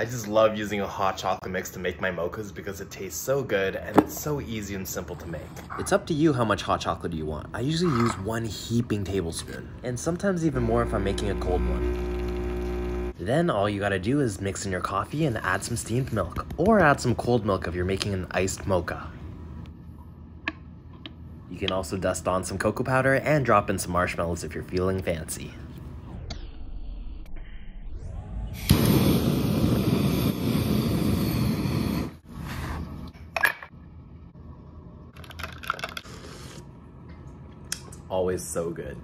I just love using a hot chocolate mix to make my mochas because it tastes so good and it's so easy and simple to make. It's up to you how much hot chocolate you want. I usually use one heaping tablespoon, and sometimes even more if I'm making a cold one. Then all you gotta do is mix in your coffee and add some steamed milk, or add some cold milk if you're making an iced mocha. You can also dust on some cocoa powder and drop in some marshmallows if you're feeling fancy. Always so good.